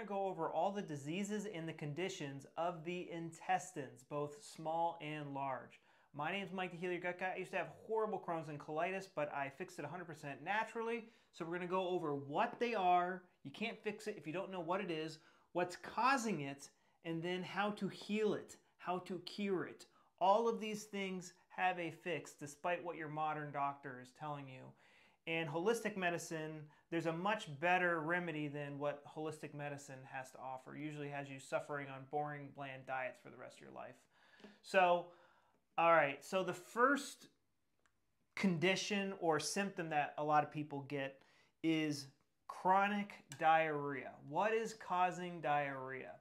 to go over all the diseases and the conditions of the intestines, both small and large. My name is Mike the Heal Your Gut Guy. I used to have horrible Crohn's and colitis, but I fixed it 100% naturally. So we're going to go over what they are. You can't fix it if you don't know what it is, what's causing it, and then how to heal it, how to cure it. All of these things have a fix despite what your modern doctor is telling you. And holistic medicine, there's a much better remedy than what holistic medicine has to offer. Usually has you suffering on boring, bland diets for the rest of your life. So, all right, so the first condition or symptom that a lot of people get is chronic diarrhea. What is causing diarrhea?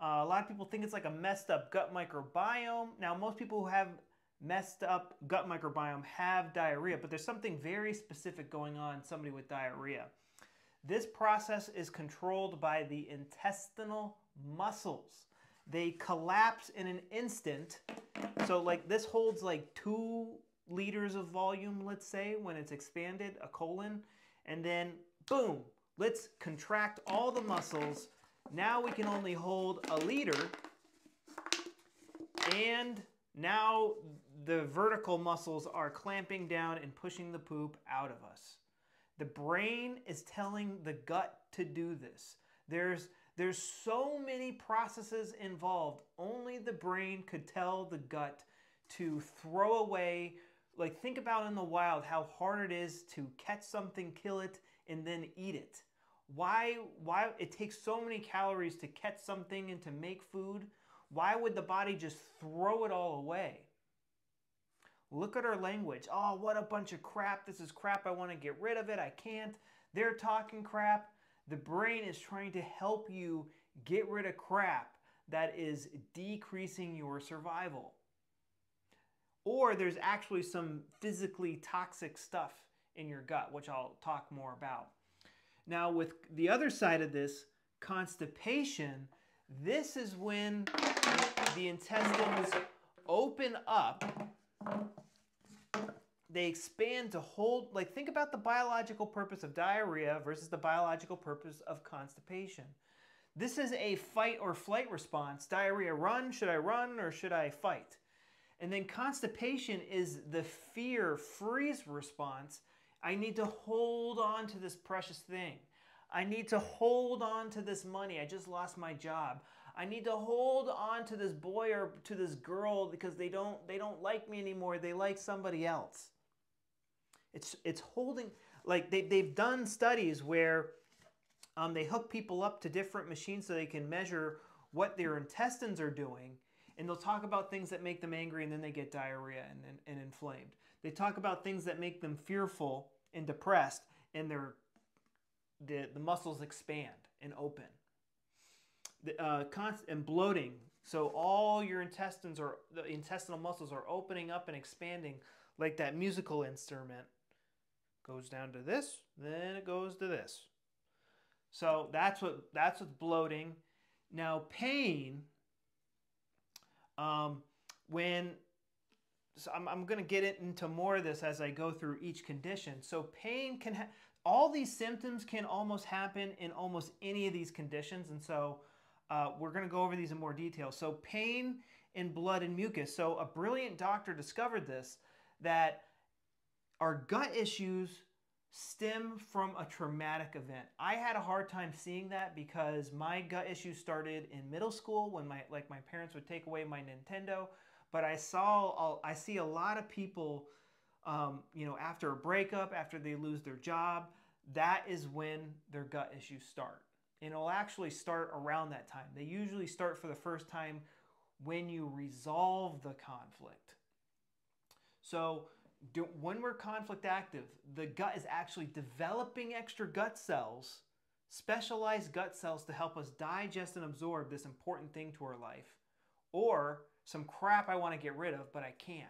Uh, a lot of people think it's like a messed up gut microbiome. Now, most people who have messed up gut microbiome have diarrhea, but there's something very specific going on somebody with diarrhea. This process is controlled by the intestinal muscles. They collapse in an instant so like this holds like two liters of volume, let's say, when it's expanded, a colon, and then boom, let's contract all the muscles. Now we can only hold a liter, and now the vertical muscles are clamping down and pushing the poop out of us. The brain is telling the gut to do this. There's there's so many processes involved. Only the brain could tell the gut to throw away. Like, think about in the wild how hard it is to catch something, kill it, and then eat it. Why, why it takes so many calories to catch something and to make food? Why would the body just throw it all away? Look at our language. Oh, what a bunch of crap. This is crap. I want to get rid of it. I can't. They're talking crap. The brain is trying to help you get rid of crap that is decreasing your survival. Or there's actually some physically toxic stuff in your gut, which I'll talk more about. Now, with the other side of this, constipation, this is when the intestines open up they expand to hold, like, think about the biological purpose of diarrhea versus the biological purpose of constipation. This is a fight or flight response. Diarrhea, run, should I run or should I fight? And then constipation is the fear, freeze response. I need to hold on to this precious thing. I need to hold on to this money. I just lost my job. I need to hold on to this boy or to this girl because they don't they don't like me anymore. They like somebody else. It's, it's holding, like they, they've done studies where um, they hook people up to different machines so they can measure what their intestines are doing. And they'll talk about things that make them angry and then they get diarrhea and, and, and inflamed. They talk about things that make them fearful and depressed and their, the, the muscles expand and open. Uh, and bloating. So all your intestines are, the intestinal muscles are opening up and expanding like that musical instrument goes down to this, then it goes to this. So that's what that's what's bloating. Now pain, um, when so I'm, I'm going to get into more of this as I go through each condition. So pain can ha- all these symptoms can almost happen in almost any of these conditions, and so uh, we're going to go over these in more detail. So pain in blood and mucus. So a brilliant doctor discovered this that our gut issues stem from a traumatic event. I had a hard time seeing that because my gut issues started in middle school when my like my parents would take away my Nintendo, but I saw I see a lot of people um, you know after a breakup, after they lose their job, that is when their gut issues start. And it'll actually start around that time. They usually start for the first time when you resolve the conflict. So do, when we're conflict active, the gut is actually developing extra gut cells, specialized gut cells to help us digest and absorb this important thing to our life, or some crap I want to get rid of, but I can't.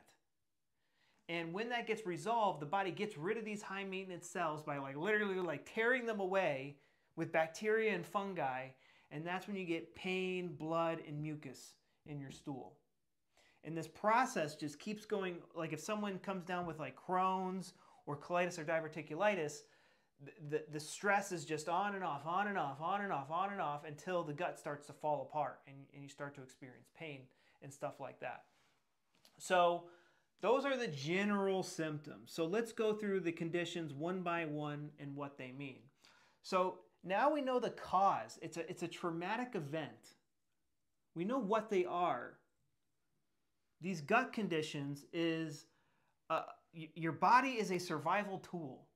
And when that gets resolved, the body gets rid of these high maintenance cells by like literally like tearing them away with bacteria and fungi, and that's when you get pain, blood, and mucus in your stool. And this process just keeps going. Like if someone comes down with like Crohn's or colitis or diverticulitis, the, the stress is just on and off, on and off, on and off, on and off until the gut starts to fall apart and, and you start to experience pain and stuff like that. So, those are the general symptoms. So, let's go through the conditions one by one and what they mean. So, now we know the cause. It's a, it's a traumatic event. We know what they are. These gut conditions is uh, your body is a survival tool.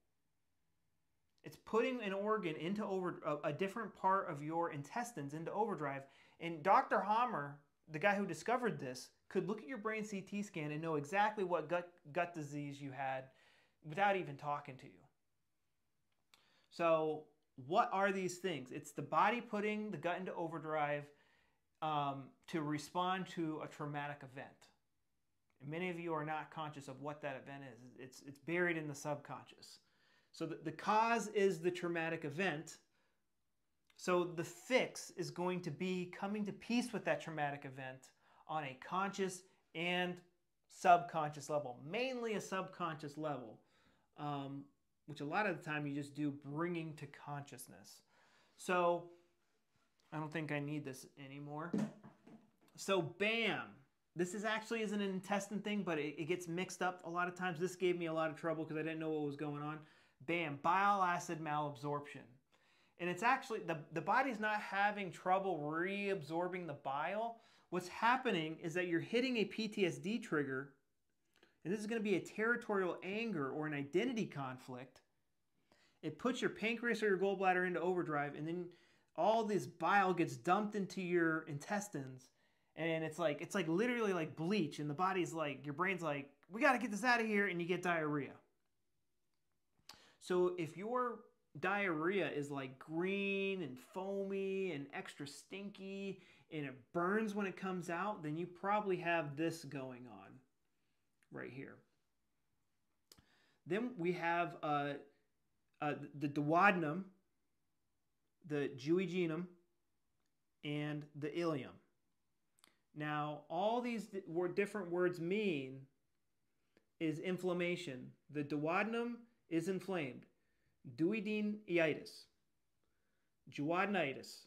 It's putting an organ into over a, a different part of your intestines into overdrive. And Dr. Hamer, the guy who discovered this, could look at your brain CT scan and know exactly what gut gut disease you had without even talking to you. So, what are these things? It's the body putting the gut into overdrive um, to respond to a traumatic event. And many of you are not conscious of what that event is. It's, it's buried in the subconscious. So the, the cause is the traumatic event. So the fix is going to be coming to peace with that traumatic event on a conscious and subconscious level, mainly a subconscious level, um, which a lot of the time you just do bringing to consciousness. So I don't think I need this anymore. So bam, this is actually is an intestine thing, but it, it gets mixed up a lot of times. This gave me a lot of trouble because I didn't know what was going on bam, bile acid malabsorption. And it's actually, the, the body's not having trouble reabsorbing the bile. What's happening is that you're hitting a PTSD trigger, and this is going to be a territorial anger or an identity conflict. It puts your pancreas or your gallbladder into overdrive, and then all this bile gets dumped into your intestines and it's like it's like literally like bleach and the body's like your brain's like we got to get this out of here and you get diarrhea so if your diarrhea is like green and foamy and extra stinky and it burns when it comes out, then you probably have this going on right here. Then we have uh, uh, the duodenum, the duodenum, and the ileum. Now, all these different words mean is inflammation. The duodenum is inflamed. Duodeneitis, duodenitis,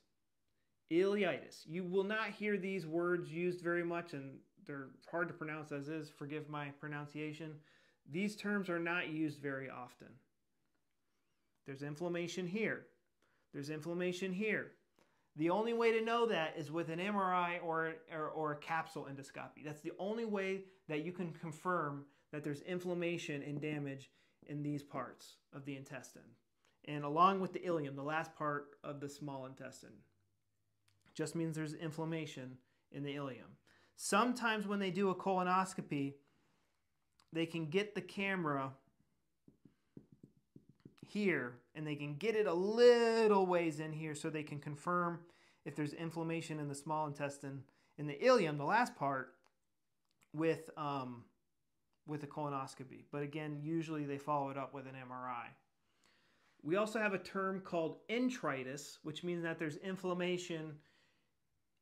ileitis. You will not hear these words used very much and they're hard to pronounce as is. Forgive my pronunciation. These terms are not used very often. There's inflammation here. There's inflammation here. The only way to know that is with an MRI or, or, or, a capsule endoscopy. That's the only way that you can confirm that there's inflammation and damage in these parts of the intestine, and along with the ileum, the last part of the small intestine. Just means there's inflammation in the ileum. Sometimes when they do a colonoscopy, they can get the camera here and they can get it a little ways in here so they can confirm if there's inflammation in the small intestine in the ileum, the last part, with um, with a colonoscopy. But again, usually they follow it up with an MRI. We also have a term called enteritis, which means that there's inflammation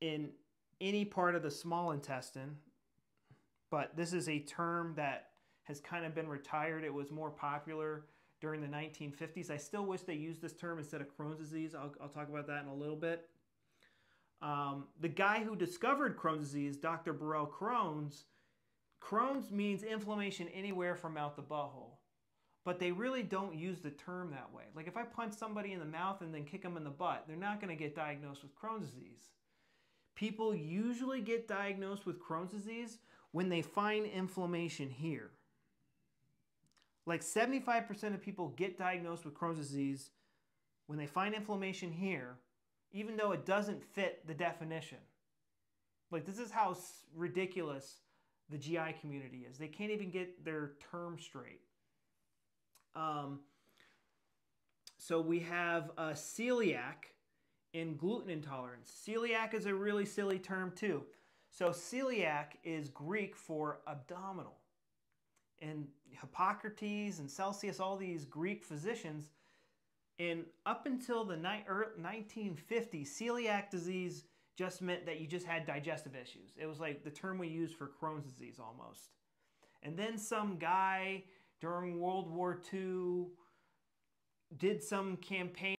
in any part of the small intestine. But this is a term that has kind of been retired. It was more popular during the 1950s. I still wish they used this term instead of Crohn's disease. I'll, I'll talk about that in a little bit. Um, the guy who discovered Crohn's disease, Dr. Burrill Crohn's, Crohn's means inflammation anywhere from mouth to butthole. But they really don't use the term that way. Like if I punch somebody in the mouth and then kick them in the butt, they're not going to get diagnosed with Crohn's disease. People usually get diagnosed with Crohn's disease when they find inflammation here. Like 75% of people get diagnosed with Crohn's disease when they find inflammation here, even though it doesn't fit the definition. Like, this is how ridiculous the GI community is. They can't even get their term straight. Um, so we have a celiac and gluten intolerance. Celiac is a really silly term too. So celiac is Greek for abdominal. And Hippocrates and Celsus, all these Greek physicians, and up until the 1950s, er, celiac disease just meant that you just had digestive issues. It was like the term we use for Crohn's disease almost. And then some guy during World War II did some campaign